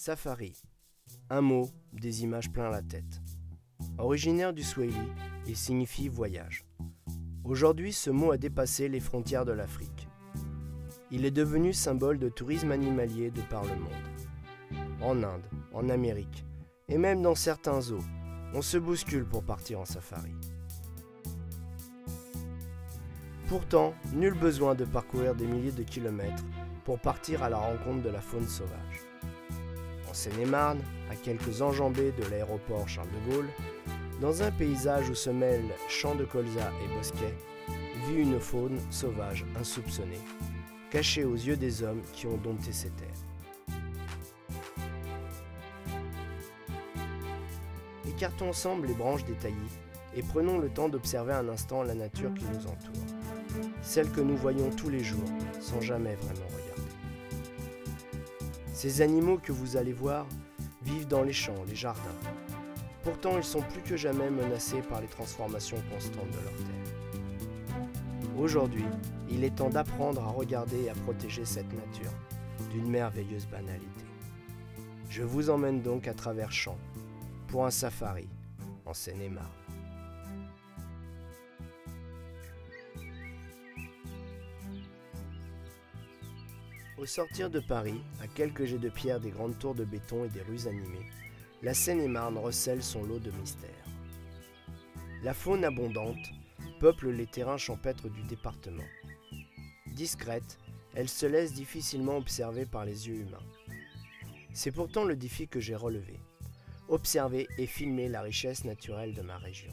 Safari. Un mot, des images plein la tête. Originaire du Swahili, il signifie voyage. Aujourd'hui, ce mot a dépassé les frontières de l'Afrique. Il est devenu symbole de tourisme animalier de par le monde. En Inde, en Amérique, et même dans certains zoos, on se bouscule pour partir en safari. Pourtant, nul besoin de parcourir des milliers de kilomètres pour partir à la rencontre de la faune sauvage. En Seine-et-Marne, à quelques enjambées de l'aéroport Charles de Gaulle, dans un paysage où se mêlent champs de colza et bosquets, vit une faune sauvage insoupçonnée, cachée aux yeux des hommes qui ont dompté ces terres. Écartons ensemble les branches des taillis et prenons le temps d'observer un instant la nature qui nous entoure celle que nous voyons tous les jours sans jamais vraiment. Ces animaux que vous allez voir vivent dans les champs, les jardins. Pourtant, ils sont plus que jamais menacés par les transformations constantes de leur terre. Aujourd'hui, il est temps d'apprendre à regarder et à protéger cette nature d'une merveilleuse banalité. Je vous emmène donc à travers champs pour un safari en Seine-et-Marne. Au sortir de Paris, à quelques jets de pierre des grandes tours de béton et des rues animées, la Seine-et-Marne recèle son lot de mystères. La faune abondante peuple les terrains champêtres du département. Discrète, elle se laisse difficilement observer par les yeux humains. C'est pourtant le défi que j'ai relevé. Observer et filmer la richesse naturelle de ma région.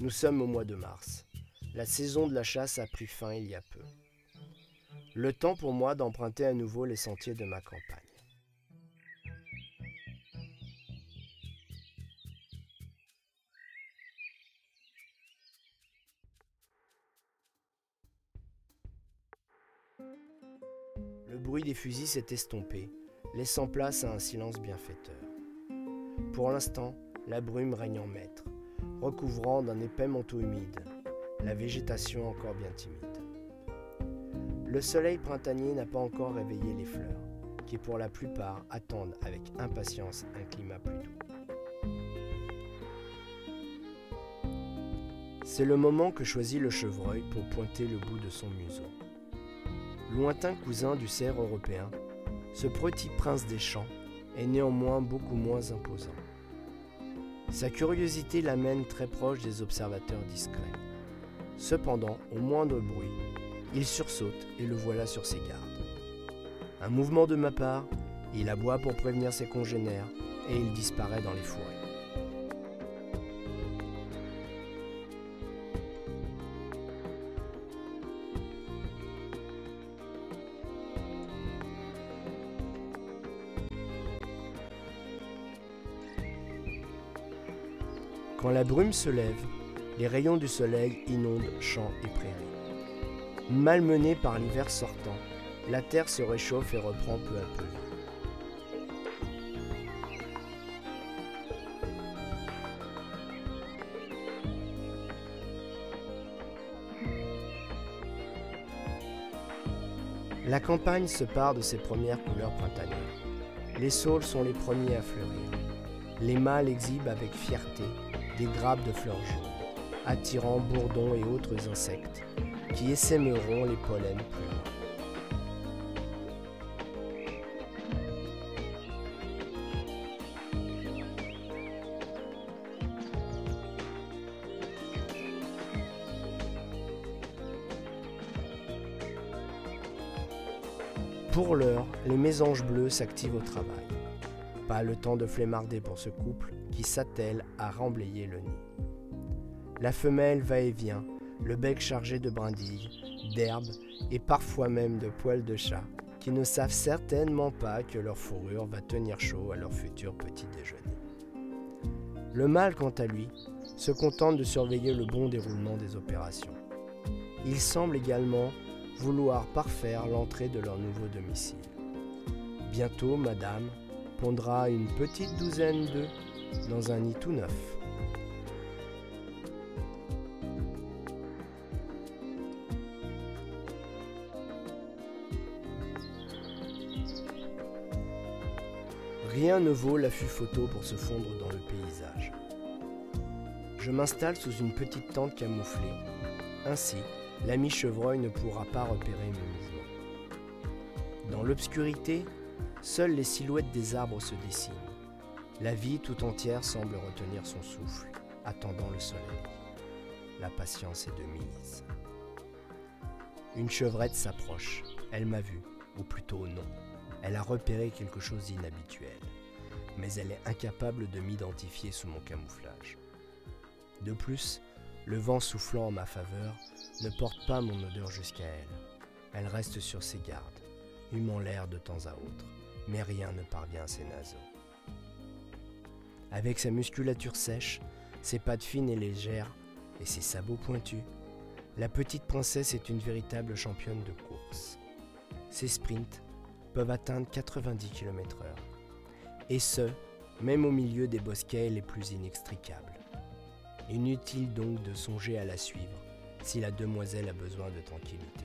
Nous sommes au mois de mars. La saison de la chasse a pris fin il y a peu. Le temps pour moi d'emprunter à nouveau les sentiers de ma campagne. Le bruit des fusils s'est estompé, laissant place à un silence bienfaiteur. Pour l'instant, la brume règne en maître recouvrant d'un épais manteau humide, la végétation encore bien timide. Le soleil printanier n'a pas encore réveillé les fleurs, qui pour la plupart attendent avec impatience un climat plus doux. C'est le moment que choisit le chevreuil pour pointer le bout de son museau. Lointain cousin du cerf européen, ce petit prince des champs est néanmoins beaucoup moins imposant. Sa curiosité l'amène très proche des observateurs discrets. Cependant, au moindre bruit, il sursaute et le voilà sur ses gardes. Un mouvement de ma part, il aboie pour prévenir ses congénères et il disparaît dans les forêts. Quand la brume se lève, les rayons du soleil inondent champs et prairies. Malmenée par l'hiver sortant, la terre se réchauffe et reprend peu à peu. La campagne se part de ses premières couleurs printanières. Les saules sont les premiers à fleurir. Les mâles exhibent avec fierté des grappes de fleurs jaunes, attirant bourdons et autres insectes qui essaimeront les pollens plus loin. Pour l'heure, les mésanges bleus s'activent au travail. Pas le temps de flémarder pour ce couple qui à remblayer le nid. La femelle va et vient, le bec chargé de brindilles, d'herbes et parfois même de poils de chat, qui ne savent certainement pas que leur fourrure va tenir chaud à leur futur petit déjeuner. Le mâle, quant à lui, se contente de surveiller le bon déroulement des opérations. Il semble également vouloir parfaire l'entrée de leur nouveau domicile. Bientôt, madame, pondra une petite douzaine d'œufs dans un nid tout neuf. Rien ne vaut l'affût photo pour se fondre dans le paysage. Je m'installe sous une petite tente camouflée. Ainsi, l'ami chevreuil ne pourra pas repérer mes mouvements. Dans l'obscurité, seules les silhouettes des arbres se dessinent. La vie tout entière semble retenir son souffle, attendant le soleil. La patience est de mise. Une chevrette s'approche. Elle m'a vu, ou plutôt non. Elle a repéré quelque chose d'inhabituel, mais elle est incapable de m'identifier sous mon camouflage. De plus, le vent soufflant en ma faveur ne porte pas mon odeur jusqu'à elle. Elle reste sur ses gardes, humant l'air de temps à autre, mais rien ne parvient à ses naseaux. Avec sa musculature sèche, ses pattes fines et légères et ses sabots pointus, la petite princesse est une véritable championne de course. Ses sprints peuvent atteindre 90 km/h, et ce, même au milieu des bosquets les plus inextricables. Inutile donc de songer à la suivre si la demoiselle a besoin de tranquillité.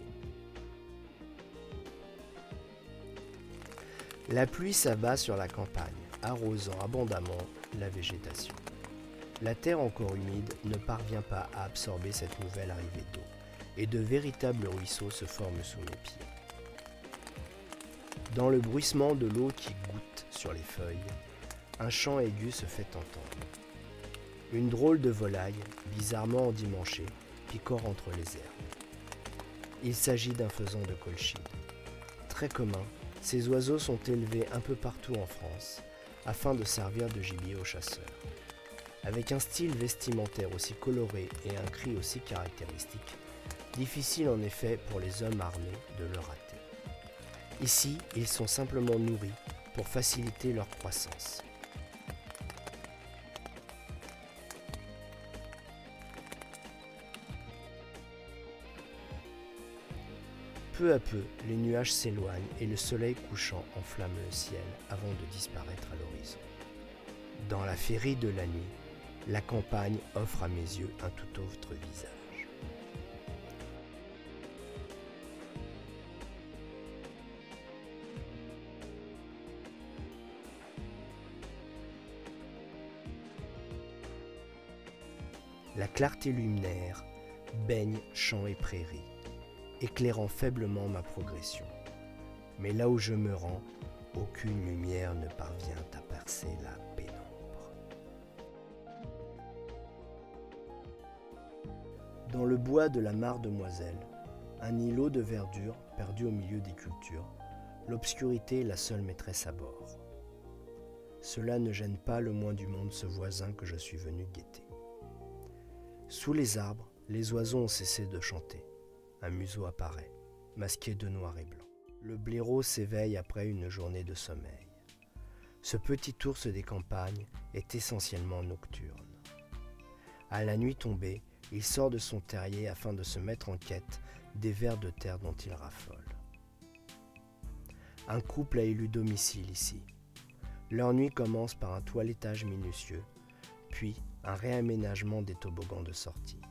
La pluie s'abat sur la campagne, arrosant abondamment la végétation. La terre encore humide ne parvient pas à absorber cette nouvelle arrivée d'eau, et de véritables ruisseaux se forment sous mes pieds. Dans le bruissement de l'eau qui goutte sur les feuilles, un chant aigu se fait entendre. Une drôle de volaille, bizarrement endimanchée, picore entre les herbes. Il s'agit d'un faisan de colchide. Très commun, ces oiseaux sont élevés un peu partout en France, afin de servir de gibier aux chasseurs. Avec un style vestimentaire aussi coloré et un cri aussi caractéristique, difficile en effet pour les hommes armés de le rater. Ici, ils sont simplement nourris pour faciliter leur croissance. Peu à peu, les nuages s'éloignent et le soleil couchant enflamme le ciel avant de disparaître à l'horizon. Dans la féerie de la nuit, la campagne offre à mes yeux un tout autre visage. La clarté luminaire baigne champs et prairies, éclairant faiblement ma progression. Mais là où je me rends, aucune lumière ne parvient à percer la pénombre. Dans le bois de la mare demoiselle, un îlot de verdure perdu au milieu des cultures, l'obscurité est la seule maîtresse à bord. Cela ne gêne pas le moins du monde ce voisin que je suis venu guetter. Sous les arbres, les oiseaux ont cessé de chanter. Un museau apparaît, masqué de noir et blanc. Le blaireau s'éveille après une journée de sommeil. Ce petit ours des campagnes est essentiellement nocturne. À la nuit tombée, il sort de son terrier afin de se mettre en quête des vers de terre dont il raffole. Un couple a élu domicile ici. Leur nuit commence par un toilettage minutieux, puis un réaménagement des toboggans de sortie.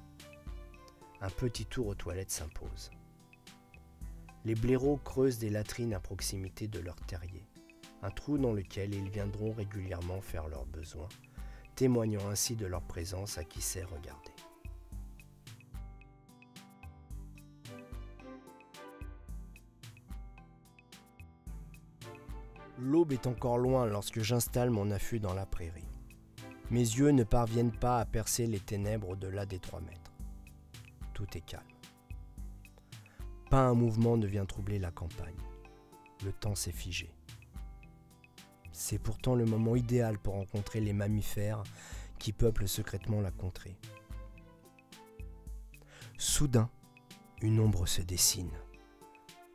Un petit tour aux toilettes s'impose. Les blaireaux creusent des latrines à proximité de leur terrier, un trou dans lequel ils viendront régulièrement faire leurs besoins, témoignant ainsi de leur présence à qui sait regarder. L'aube est encore loin lorsque j'installe mon affût dans la prairie. Mes yeux ne parviennent pas à percer les ténèbres au-delà des trois mètres. Calme. Pas un mouvement ne vient troubler la campagne. Le temps s'est figé. C'est pourtant le moment idéal pour rencontrer les mammifères qui peuplent secrètement la contrée. Soudain, une ombre se dessine,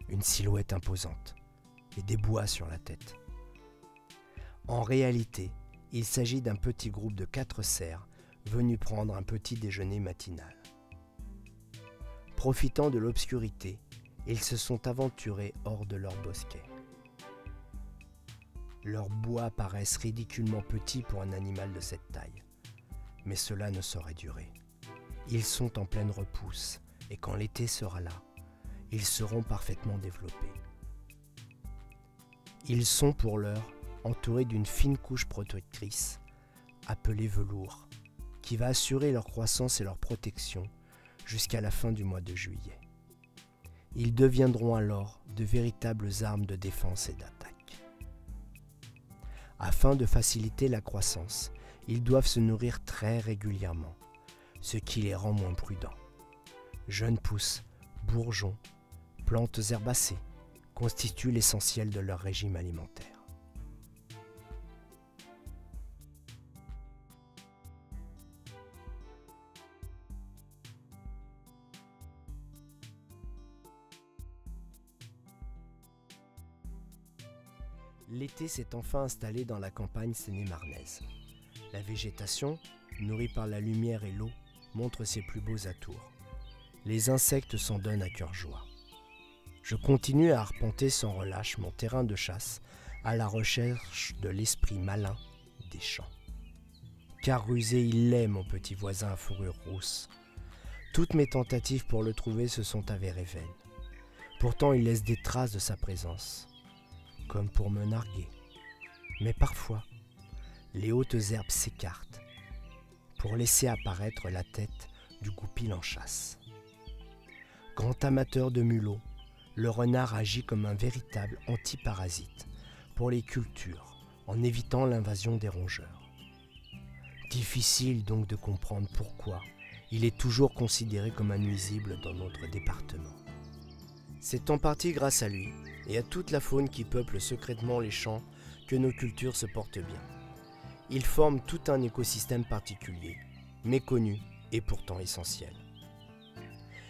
une silhouette imposante et des bois sur la tête. En réalité, il s'agit d'un petit groupe de quatre cerfs venus prendre un petit déjeuner matinal. Profitant de l'obscurité, ils se sont aventurés hors de leur bosquet. Leurs bois paraissent ridiculement petits pour un animal de cette taille, mais cela ne saurait durer. Ils sont en pleine repousse, et quand l'été sera là, ils seront parfaitement développés. Ils sont pour l'heure entourés d'une fine couche protectrice, appelée velours, qui va assurer leur croissance et leur protection jusqu'à la fin du mois de juillet. Ils deviendront alors de véritables armes de défense et d'attaque. Afin de faciliter la croissance, ils doivent se nourrir très régulièrement, ce qui les rend moins prudents. Jeunes pousses, bourgeons, plantes herbacées constituent l'essentiel de leur régime alimentaire. L'été s'est enfin installé dans la campagne sénémarnaise. La végétation, nourrie par la lumière et l'eau, montre ses plus beaux atours. Les insectes s'en donnent à cœur joie. Je continue à arpenter sans relâche mon terrain de chasse à la recherche de l'esprit malin des champs. Car rusé il l'est, mon petit voisin à fourrure rousse. Toutes mes tentatives pour le trouver se sont avérées vaines. Pourtant il laisse des traces de sa présence comme pour me narguer. Mais parfois, les hautes herbes s'écartent pour laisser apparaître la tête du goupil en chasse. Grand amateur de mulots, le renard agit comme un véritable antiparasite pour les cultures en évitant l'invasion des rongeurs. Difficile donc de comprendre pourquoi il est toujours considéré comme un nuisible dans notre département. C'est en partie grâce à lui et à toute la faune qui peuple secrètement les champs que nos cultures se portent bien. Ils forment tout un écosystème particulier, méconnu et pourtant essentiel.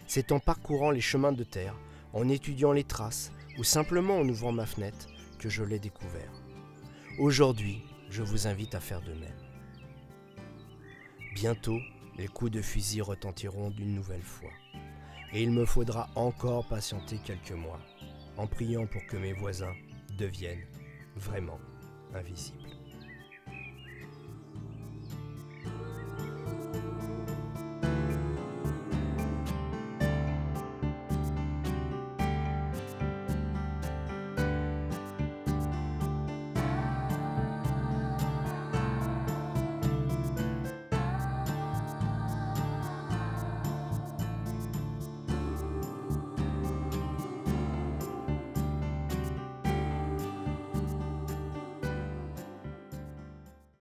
C'est en parcourant les chemins de terre, en étudiant les traces ou simplement en ouvrant ma fenêtre que je l'ai découvert. Aujourd'hui, je vous invite à faire de même. Bientôt, les coups de fusil retentiront d'une nouvelle fois. Et il me faudra encore patienter quelques mois en priant pour que mes voisins deviennent vraiment invisibles.